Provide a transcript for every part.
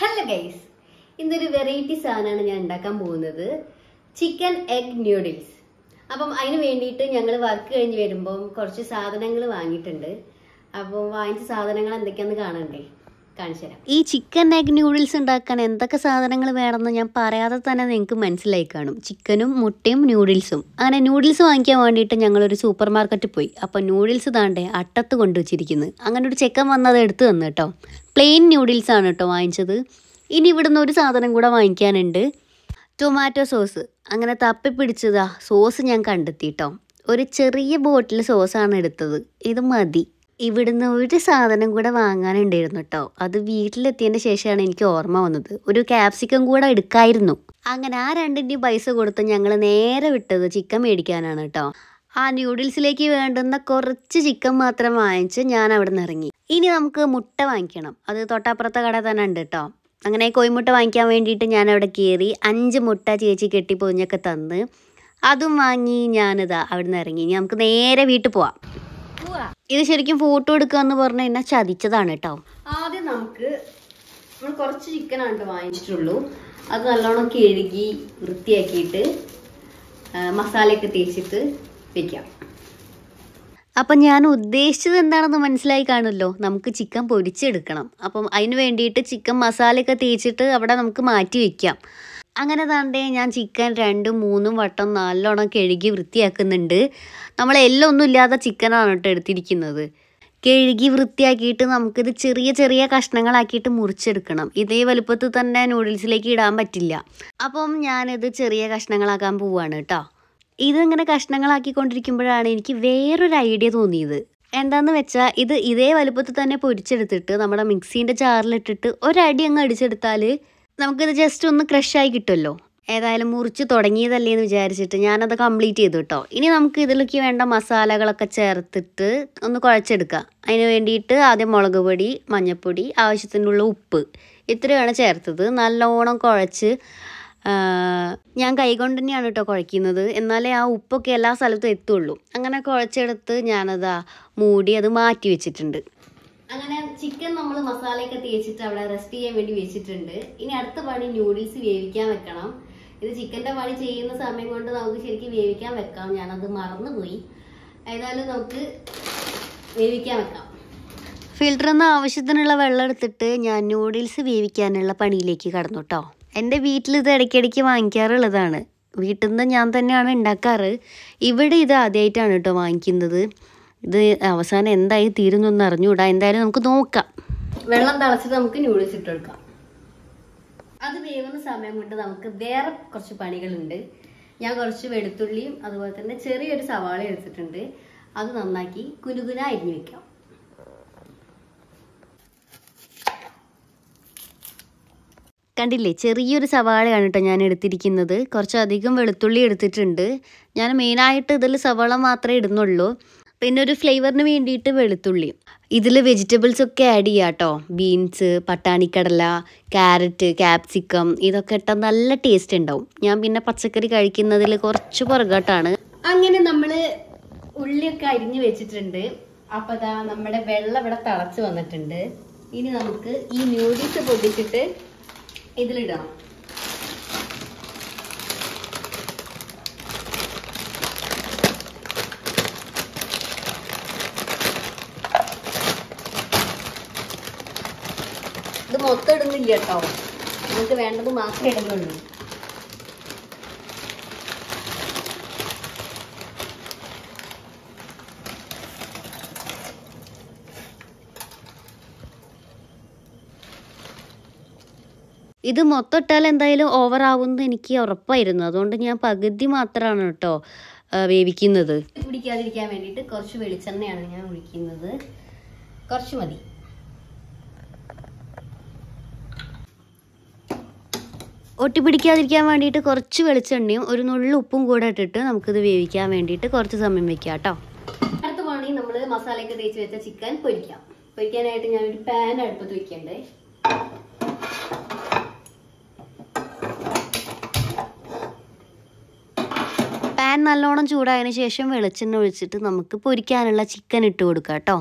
Hello guys ഇന്നൊരു variety സാധനമാണ് ഞാൻ ഉണ്ടാക്കാൻ പോകുന്നത്. ചിക്കൻ എഗ് ന്യൂഡിൽസ് അപ്പം അതിന് വേണ്ടിയിട്ട് ഞങ്ങൾ വർക്ക് കഴിഞ്ഞ് വരുമ്പം കുറച്ച് സാധനങ്ങൾ വാങ്ങിയിട്ടുണ്ട്. അപ്പോൾ വാങ്ങിച്ച സാധനങ്ങൾ എന്തൊക്കെയാണെന്ന് കാണണ്ടേ? ഈ ചിക്കൻ എഗ് ന്യൂഡിൽസ് ഉണ്ടാക്കാൻ എന്തൊക്കെ സാധനങ്ങൾ വേണമെന്ന് ഞാൻ പറയാതെ തന്നെ നിങ്ങൾക്ക് മനസ്സിലായി കാണും. ചിക്കനും മുട്ടയും ന്യൂഡിൽസും അങ്ങനെ ന്യൂഡിൽസ് വാങ്ങിക്കാൻ വേണ്ടിയിട്ട് ഞങ്ങളൊരു സൂപ്പർ മാർക്കറ്റിൽ പോയി. അപ്പോൾ ന്യൂഡിൽസ് താണ്ടേ അട്ടത്ത് കൊണ്ടുവച്ചിരിക്കുന്നത് അങ്ങനെ ഒരു ചെക്കൻ വന്നത് എടുത്തു തന്നു കേട്ടോ. പ്ലെയിൻ ന്യൂഡിൽസ് ആണ് കേട്ടോ വാങ്ങിച്ചത്. ഇനി ഇവിടുന്ന് ഒരു സാധനം കൂടെ വാങ്ങിക്കാനുണ്ട്. ടൊമാറ്റോ സോസ് അങ്ങനെ തപ്പി പിടിച്ചതാ സോസ് ഞാൻ കണ്ടെത്തി കേട്ടോ. ഒരു ചെറിയ ബോട്ടിൽ സോസാണ് എടുത്തത്. ഇത് മതി. ഇവിടുന്ന് ഒരു സാധനം കൂടെ വാങ്ങാനുണ്ടായിരുന്നു കേട്ടോ അത് വീട്ടിലെത്തിയതിന് ശേഷമാണ് എനിക്ക് ഓർമ്മ വന്നത്. ഒരു ക്യാപ്സിക്കം കൂടെ എടുക്കായിരുന്നു. അങ്ങനെ ആ രണ്ടിന്റെയും പൈസ കൊടുത്ത് ഞങ്ങൾ നേരെ വിട്ടത് ചിക്കൻ മേടിക്കാനാണ് കേട്ടോ ആ ന്യൂഡിൽസിലേക്ക് വേണ്ടുന്ന കുറച്ച് ചിക്കൻ മാത്രം വാങ്ങിച്ച് ഞാൻ അവിടെ നിന്ന് ഇറങ്ങി. ഇനി നമുക്ക് മുട്ട വാങ്ങിക്കണം. അത് തൊട്ടപ്പുറത്തെ കട തന്നെ ഉണ്ട് കേട്ടോ അങ്ങനെ കോയിമുട്ട വാങ്ങിക്കാൻ വേണ്ടിയിട്ട് ഞാൻ അവിടെ കയറി അഞ്ച് മുട്ട ചേച്ചി കെട്ടി പൊഞ്ഞൊക്കെ തന്ന് അതും വാങ്ങി ഞാനിതാ അവിടെ നിന്ന് ഇറങ്ങി. ഇനി നമുക്ക് നേരെ വീട്ടിൽ പോവാം. ഇത് ശരിക്കും ഫോട്ടോ എടുക്കുക എന്ന് പറഞ്ഞു കഴിഞ്ഞാൽ ചതിച്ചതാണ് കേട്ടോ. ആദ്യം നമുക്ക് നമ്മൾ കുറച്ച് ചിക്കനാണ് വാങ്ങിച്ചിട്ടുള്ളൂ. അത് നല്ലോണം കഴുകി വൃത്തിയാക്കിയിട്ട് മസാലയൊക്കെ തേച്ചിട്ട് വെക്കാം. അപ്പം ഞാൻ ഉദ്ദേശിച്ചത് എന്താണെന്ന് മനസ്സിലായി കാണുമല്ലോ? നമുക്ക് ചിക്കൻ പൊരിച്ചെടുക്കണം. അപ്പം അതിന് വേണ്ടിയിട്ട് ചിക്കൻ മസാലയൊക്കെ തേച്ചിട്ട് അവിടെ നമുക്ക് മാറ്റി വെക്കാം. അങ്ങനെ താണ്ടേ ഞാൻ ചിക്കൻ രണ്ടും മൂന്നും വട്ടം നല്ലോണം കഴുകി വൃത്തിയാക്കുന്നുണ്ട്. നമ്മൾ എല്ലാം ഒന്നും ഇല്ലാത്ത ചിക്കനാണ് കേട്ടോ എടുത്തിരിക്കുന്നത്. കഴുകി വൃത്തിയാക്കിയിട്ട് നമുക്കിത് ചെറിയ ചെറിയ കഷ്ണങ്ങളാക്കിയിട്ട് മുറിച്ചെടുക്കണം. ഇതേ വലുപ്പത്തിൽ തന്നെ നൂഡിൽസിലേക്ക് ഇടാൻ പറ്റില്ല. അപ്പം ഞാനിത് ചെറിയ കഷ്ണങ്ങളാക്കാൻ പോവാണ് കേട്ടോ. ഇതിങ്ങനെ കഷ്ണങ്ങളാക്കിക്കൊണ്ടിരിക്കുമ്പോഴാണ് എനിക്ക് വേറൊരു ഐഡിയ തോന്നിയത്. എന്താന്ന് വെച്ചാൽ ഇത് ഇതേ വലുപ്പത്തിൽ തന്നെ പൊരിച്ചെടുത്തിട്ട് നമ്മുടെ മിക്സീന്റെ ജാറിലിട്ടിട്ട് ഒരടി അങ്ങ് അടിച്ചെടുത്താൽ നമുക്കിത് ജസ്റ്റ് ഒന്ന് ക്രഷ് ആയി കിട്ടുമല്ലോ. ഏതായാലും മുറിച്ച് തുടങ്ങിയതല്ലേ എന്ന് വിചാരിച്ചിട്ട് ഞാനത് കംപ്ലീറ്റ് ചെയ്തു കേട്ടോ. ഇനി നമുക്ക് ഇതിലേക്ക് വേണ്ട മസാലകളൊക്കെ ചേർത്തിട്ട് ഒന്ന് കുഴച്ചെടുക്കാം. അതിന് വേണ്ടിയിട്ട് ആദ്യം മുളക് പൊടി മഞ്ഞൾപ്പൊടി ആവശ്യത്തിനുള്ള ഉപ്പ് ഇത്രയാണ് ചേർത്തത്. നല്ലോണം കുഴച്ച് ഞാൻ കൈകൊണ്ട് തന്നെയാണ് കേട്ടോ കുഴയ്ക്കുന്നത് എന്നാലേ ആ ഉപ്പൊക്കെ എല്ലാ സ്ഥലത്തും എത്തുള്ളൂ. അങ്ങനെ കുഴച്ചെടുത്ത് ഞാനത് മൂടി അത് മാറ്റി വെച്ചിട്ടുണ്ട്. അങ്ങനെ ചിക്കൻ നമ്മൾ മസാലയൊക്കെ തേച്ചിട്ട് അവിടെ റെസ്റ്റ് ചെയ്യാൻ വേണ്ടി വെച്ചിട്ടുണ്ട്. ഇനി അടുത്ത പണി ന്യൂഡിൽസ് വേവിക്കാൻ വെക്കണം. ഇത് ചിക്കന്റെ പണി ചെയ്യുന്ന സമയം കൊണ്ട് നമുക്ക് ശരിക്കും വേവിക്കാൻ വെക്കാം. ഞാനത് മറന്നുപോയി. ഏതായാലും നമുക്ക് വേവിക്കാൻ വെക്കാം. ഫിൽറ്ററിൽ നിന്ന് ആവശ്യത്തിനുള്ള വെള്ളം എടുത്തിട്ട് ഞാൻ ന്യൂഡിൽസ് വേവിക്കാനുള്ള പണിയിലേക്ക് കടന്നു കേട്ടോ എന്റെ വീട്ടിൽ ഇത് ഇടയ്ക്കിടയ്ക്ക് വാങ്ങിക്കാറുള്ളതാണ്. വീട്ടിൽ നിന്ന് ഞാൻ തന്നെയാണ് ഉണ്ടാക്കാറ്. ഇവിടെ ഇത് ആദ്യമായിട്ടാണ് കേട്ടോ വാങ്ങിക്കുന്നത്. ഇത് അവസാനം എന്തായി തീരുന്നൊന്നും അറിഞ്ഞുകൂടാ എന്തായാലും നമുക്ക് നോക്കാം. വെള്ളം തിളച്ചിട്ട് നമുക്ക് ന്യൂഡിൽസ് ഇട്ട് കൊടുക്കാം. അത് വേവുന്ന സമയം കൊണ്ട് നമുക്ക് വേറെ കുറച്ച് പണികളുണ്ട്. ഞാൻ കുറച്ച് വെളുത്തുള്ളിയും അതുപോലെ തന്നെ ചെറിയൊരു സവാള എടുത്തിട്ടുണ്ട്. അത് നന്നാക്കി കുനുകുന അരിഞ്ഞു വെക്കാം. കണ്ടില്ലേ? ചെറിയൊരു സവാളയാണ് കേട്ടോ ഞാൻ എടുത്തിരിക്കുന്നത്. കുറച്ചധികം വെളുത്തുള്ളി എടുത്തിട്ടുണ്ട്. ഞാൻ മെയിനായിട്ട് ഇതിൽ സവാള മാത്രമേ ഇടുന്നുള്ളൂ. പിന്നെ ഒരു ഫ്ലേവറിന് വേണ്ടിയിട്ട് വെളുത്തുള്ളി. ഇതിൽ വെജിറ്റബിൾസ് ഒക്കെ ആഡ് ചെയ്യാം കേട്ടോ ബീൻസ് പട്ടാണിക്കടല ക്യാരറ്റ് ക്യാപ്സിക്കം ഇതൊക്കെ ഇട്ടാൽ നല്ല ടേസ്റ്റ് ഉണ്ടാവും ഞാൻ പിന്നെ പച്ചക്കറി കഴിക്കുന്നതിൽ കുറച്ച് പുറകോട്ടാണ്. അങ്ങനെ നമ്മൾ ഉള്ളിയൊക്കെ അരിഞ്ഞു വെച്ചിട്ടുണ്ട്. അപ്പൊ ദാ നമ്മുടെ വെള്ളം ഇവിടെ തിളച്ച് വന്നിട്ടുണ്ട്. ഇനി നമുക്ക് ഈ ന്യൂഡിൽസ് പൊടിച്ചിട്ട് ഇതിലിടണം മൊത്തം ഇടുന്നില്ല കേട്ടോ നമുക്ക് വേണ്ടത് മാത്രമേ ഇടുന്നുള്ളൂ. ഇത് മൊത്തം ഇട്ടാൽ എന്തായാലും ഓവർ ആവുമെന്ന് എനിക്ക് ഉറപ്പായിരുന്നു. അതുകൊണ്ട് ഞാൻ പകുതി മാത്രമാണ് കേട്ടോ വേവിക്കുന്നത്. പിടിക്കാതിരിക്കാൻ വേണ്ടിയിട്ട് കുറച്ച് വെളിച്ചെണ്ണയാണ് ഞാൻ ഒഴിക്കുന്നത്. കുറച്ച് മതി. ഒട്ടിപ്പിടിക്കാതിരിക്കാൻ വേണ്ടിയിട്ട് കുറച്ച് വെളിച്ചെണ്ണയും ഒരു നുള്ളു ഉപ്പും കൂടെ ഇട്ടിട്ട് നമുക്കിത് വേവിക്കാൻ വേണ്ടിയിട്ട് കുറച്ച് സമയം വെക്കാം കേട്ടോ. അടുത്ത പണി നമ്മൾ മസാലയൊക്കെ തേച്ച് വെച്ച ചിക്കൻ പൊരിക്കാം. പൊരിക്കാനായിട്ട് ഞാൻ ഒരു പാൻ അടുപ്പത്ത് വെക്കണ്ടേ. പാൻ നല്ലോണം ചൂടായതിനു ശേഷം വെളിച്ചെണ്ണ ഒഴിച്ചിട്ട് നമുക്ക് പൊരിക്കാനുള്ള ചിക്കൻ ഇട്ട് കൊടുക്കാം കേട്ടോ.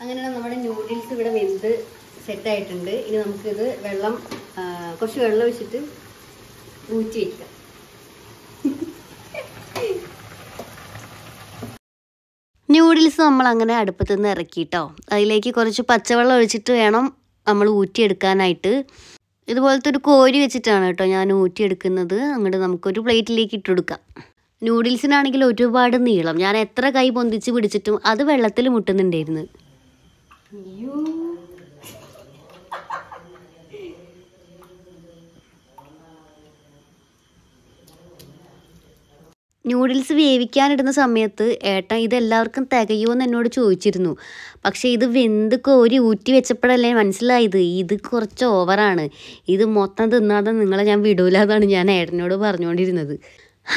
അങ്ങനെ നമ്മുടെ ന്യൂഡിൽസ് ഇവിടെ വെന്ത് സെറ്റായിട്ടുണ്ട് ഇനി നമുക്കിത് വെള്ളം കുറച്ച് വെള്ളം വെച്ചിട്ട് ഊറ്റി വയ്ക്കാം ന്യൂഡിൽസ് നമ്മൾ അങ്ങനെ അടുപ്പത്തു നിന്ന് ഇറക്കിയിട്ടോ അതിലേക്ക് കുറച്ച് പച്ചവെള്ളം ഒഴിച്ചിട്ട് വേണം നമ്മൾ ഊറ്റിയെടുക്കാനായിട്ട്. ഇതുപോലത്തെ ഒരു കോരി വെച്ചിട്ടാണ് കേട്ടോ ഞാൻ ഊറ്റിയെടുക്കുന്നത്. അങ്ങോട്ട് നമുക്കൊരു പ്ലേറ്റിലേക്ക് ഇട്ടുകൊടുക്കാം ന്യൂഡിൽസിനാണെങ്കിൽ ഒരുപാട് നീളം. ഞാൻ എത്ര കൈ പൊന്തിച്ച് പിടിച്ചിട്ടും അത് വെള്ളത്തിൽ മുട്ടുന്നുണ്ടായിരുന്നു. അയ്യോ ന്യൂഡിൽസ് വേവിക്കാനിടുന്ന സമയത്ത് ഏട്ടൻ ഇതെല്ലാവർക്കും തികയുമെന്ന് എന്നോട് ചോദിച്ചിരുന്നു. പക്ഷേ ഇത് വെന്ത് കോരി ഊറ്റി വെച്ചപ്പോഴല്ലേ മനസ്സിലായത്. ഇത് കുറച്ച് ഓവറാണ് ഇത് മൊത്തം തിന്നാതെ നിങ്ങളെ ഞാൻ വിടൂല എന്നാണ് ഞാൻ ഏട്ടനോട് പറഞ്ഞുകൊണ്ടിരുന്നത്.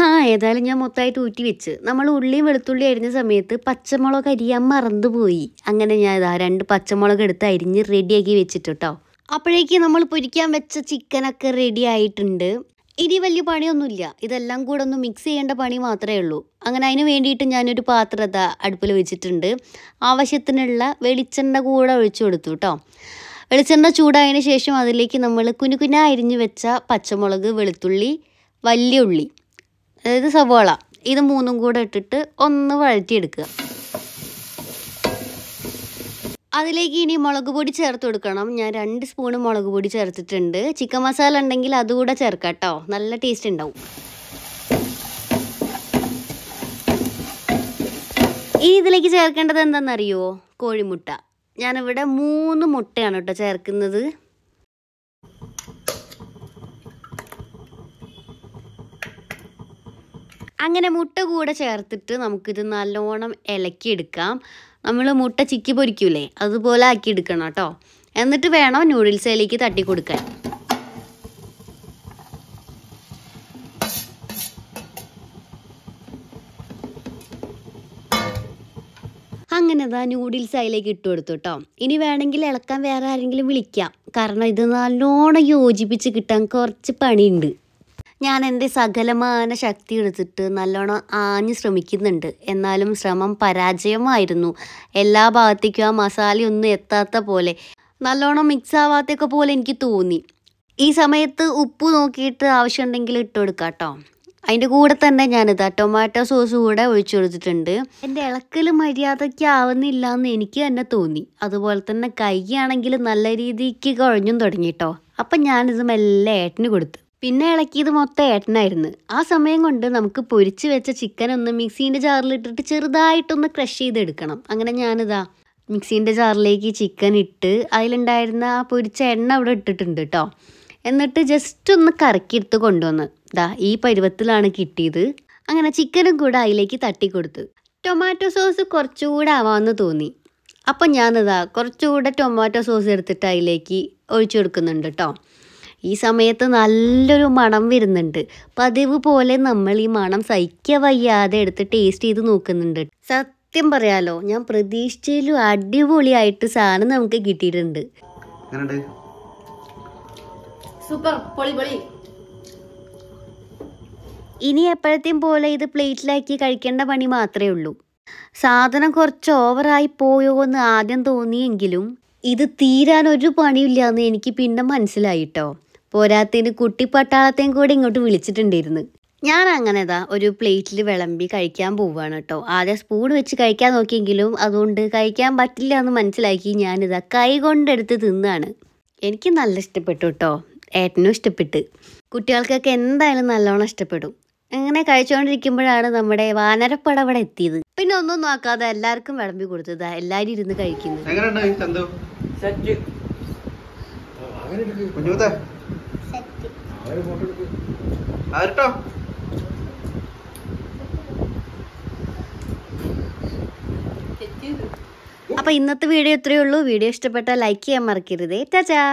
ആ ഏതായാലും ഞാൻ മൊത്തമായിട്ട് ഊറ്റി വെച്ച്. നമ്മൾ ഉള്ളിയും വെളുത്തുള്ളി അരിഞ്ഞ സമയത്ത് പച്ചമുളക് അരിയാൻ മറന്നുപോയി. അങ്ങനെ ഞാൻ ഇതാ രണ്ട് പച്ചമുളക് എടുത്ത് അരിഞ്ഞ് റെഡിയാക്കി വെച്ചിട്ട് കേട്ടോ അപ്പോഴേക്ക് നമ്മൾ പൊരിക്കാൻ വെച്ച ചിക്കനൊക്കെ റെഡി ആയിട്ടുണ്ട്. ഇനി വലിയ പണിയൊന്നുമില്ല. ഇതെല്ലാം കൂടെ ഒന്ന് മിക്സ് ചെയ്യേണ്ട പണി മാത്രമേ ഉള്ളൂ. അങ്ങനെ അതിന് വേണ്ടിയിട്ട് ഞാനൊരു പാത്രം ഇതാ അടുപ്പിൽ വെച്ചിട്ടുണ്ട്. ആവശ്യത്തിനുള്ള വെളിച്ചെണ്ണ കൂടെ ഒഴിച്ചു കൊടുത്തു കേട്ടോ വെളിച്ചെണ്ണ ചൂടായതിന് ശേഷം അതിലേക്ക് നമ്മൾ കുനുകുന അരിഞ്ഞു വെച്ച പച്ചമുളക് വെളുത്തുള്ളി വലിയ ഉള്ളി. അതായത് സവോള. ഇത് മൂന്നും കൂടെ ഇട്ടിട്ട് ഒന്ന് വഴറ്റിയെടുക്കുക. അതിലേക്ക് ഇനി മുളക് പൊടി ചേർത്ത് കൊടുക്കണം. ഞാൻ രണ്ട് സ്പൂൺ മുളക് പൊടി ചേർത്തിട്ടുണ്ട്. ചിക്കൻ മസാല ഉണ്ടെങ്കിൽ അതുകൂടെ ചേർക്കാം കേട്ടോ. നല്ല ടേസ്റ്റ് ഉണ്ടാവും. ഇനി ഇതിലേക്ക് ചേർക്കേണ്ടത് എന്താണെന്നറിയോ? കോഴിമുട്ട. ഞാനിവിടെ മൂന്ന് മുട്ടയാണ് കേട്ടോ ചേർക്കുന്നത്. അങ്ങനെ മുട്ട കൂടെ ചേർത്തിട്ട് നമുക്കിത് നല്ലോണം ഇളക്കിയെടുക്കാം. നമ്മൾ മുട്ട ചിക്കി പൊരിക്കൂലേ? അതുപോലെ ആക്കി എടുക്കണം കേട്ടോ. എന്നിട്ട് വേണം നൂഡിൽസിലേക്ക് തട്ടി കൊടുക്കാൻ അങ്ങനെ ദാ നൂഡിൽസ് അതിലേക്ക് ഇട്ട് കൊടുത്തു കേട്ടോ. ഇനി വേണമെങ്കിൽ ഇളക്കാൻ വേറെ ആരെങ്കിലും വിളിക്കാം. കാരണം ഇത് നല്ലോണം യോജിപ്പിച്ച് കിട്ടാൻ കുറച്ച് പണിയുണ്ട്. ഞാൻ എന്റെ സകലമാന ശക്തി എടുത്തിട്ട് നല്ലോണം ആഞ്ഞ് ശ്രമിക്കുന്നുണ്ട്. എന്നാലും ശ്രമം പരാജയമായിരുന്നു. എല്ലാ ഭാഗത്തേക്കും ആ മസാലയൊന്നും എത്താത്ത പോലെ നല്ലോണം മിക്സ് ആവാത്തൊക്കെ പോലെ എനിക്ക് തോന്നി. ഈ സമയത്ത് ഉപ്പ് നോക്കിയിട്ട് ആവശ്യമുണ്ടെങ്കിൽ ഇട്ട് കൊടുക്കാം കേട്ടോ അതിന്റെ കൂടെ തന്നെ ഞാനിതാ ടൊമാറ്റോ സോസ് കൂടെ ഒഴിച്ചു കൊടുത്തിട്ടുണ്ട്. എന്റെ ഇളക്കൽ മര്യാദയ്ക്ക് ആവുന്നില്ല എന്ന് എനിക്ക് തന്നെ തോന്നി. അതുപോലെ തന്നെ കൈയാണെങ്കിൽ നല്ല രീതിക്ക് കുഴഞ്ഞും തുടങ്ങി കേട്ടോ അപ്പം ഞാനിത് മെല്ലെ ഏട്ടന് കൊടുത്തു. പിന്നെ ഇളക്കിയത് മൊത്തം ഏട്ടനായിരുന്നു. ആ സമയം കൊണ്ട് നമുക്ക് പൊരിച്ച് വെച്ച ചിക്കൻ ഒന്ന് മിക്സീന്റെ ജാറിലിട്ടിട്ട് ചെറുതായിട്ടൊന്ന് ക്രഷ് ചെയ്തെടുക്കണം. അങ്ങനെ ഞാനിതാ മിക്സീന്റെ ജാറിലേക്ക് ചിക്കൻ ഇട്ട് അതിലുണ്ടായിരുന്ന ആ പൊരിച്ച എണ്ണ അവിടെ ഇട്ടിട്ടുണ്ട് കേട്ടോ എന്നിട്ട് ജസ്റ്റ് ഒന്ന് കറക്കിയെടുത്ത് കൊണ്ടുവന്ന്. ദാ ഈ പരുവത്തിലാണ് കിട്ടിയത്. അങ്ങനെ ചിക്കനും കൂടെ അതിലേക്ക് തട്ടി കൊടുത്തു ടൊമാറ്റോ സോസ് കുറച്ചുകൂടെ ആവാമെന്ന് തോന്നി. അപ്പം ഞാനിതാ കുറച്ചുകൂടെ ടൊമാറ്റോ സോസ് എടുത്തിട്ട് അതിലേക്ക് ഒഴിച്ചു കൊടുക്കുന്നുണ്ട് കേട്ടോ ഈ സമയത്ത് നല്ലൊരു മണം വരുന്നുണ്ട്. പതിവ് പോലെ നമ്മൾ ഈ മണം സഹിക്ക വയ്യാതെ എടുത്ത് ടേസ്റ്റ് ചെയ്ത് നോക്കുന്നുണ്ട്. സത്യം പറയാലോ ഞാൻ പ്രതീക്ഷിച്ചതിലും അടിപൊളിയായിട്ട് സാധനം നമുക്ക് കിട്ടിയിട്ടുണ്ട്. സൂപ്പർ പൊളി പൊളി ഇനി എപ്പോഴത്തെയും പോലെ ഇത് പ്ലേറ്റിലാക്കി കഴിക്കേണ്ട പണി മാത്രമേ ഉള്ളൂ. സാധനം കുറച്ച് ഓവറായി പോയോ എന്ന് ആദ്യം തോന്നിയെങ്കിലും ഇത് തീരാൻ ഒരു പണിയില്ല എന്ന് എനിക്ക് പിന്നെ മനസ്സിലായിട്ടോ പോരാത്തതിന് കുട്ടിപ്പട്ടാളത്തെയും കൂടി ഇങ്ങോട്ട് വിളിച്ചിട്ടുണ്ടായിരുന്നു. ഞാൻ അങ്ങനെതാ ഒരു പ്ലേറ്റിൽ വിളമ്പി കഴിക്കാൻ പോവുകയാണ് കേട്ടോ. ആദ്യം സ്പൂൺ വെച്ച് കഴിക്കാൻ നോക്കിയെങ്കിലും അതുകൊണ്ട് കഴിക്കാൻ പറ്റില്ല എന്ന് മനസ്സിലാക്കി ഞാനിതാ കൈ കൊണ്ടെടുത്ത് തിന്നാണ്. എനിക്ക് നല്ല ഇഷ്ടപ്പെട്ടു കേട്ടോ. ഏട്ടനും ഇഷ്ടപ്പെട്ട്. കുട്ടികൾക്കൊക്കെ എന്തായാലും നല്ലോണം ഇഷ്ടപ്പെടും. അങ്ങനെ കഴിച്ചുകൊണ്ടിരിക്കുമ്പോഴാണ് നമ്മുടെ വാനരപ്പട അവിടെ എത്തിയത്. പിന്നെ ഒന്നും നോക്കാതെ എല്ലാവർക്കും വിളമ്പി കൊടുത്തതാ എല്ലാവരും ഇരുന്ന് കഴിക്കുന്നു. ആരട്ടോ? അപ്പൊ ഇന്നത്തെ വീഡിയോ ഇത്രയേ ഉള്ളൂ. വീഡിയോ ഇഷ്ടപ്പെട്ടാൽ ലൈക്ക് ചെയ്യാൻ മറക്കരുത്. ടാറ്റാ.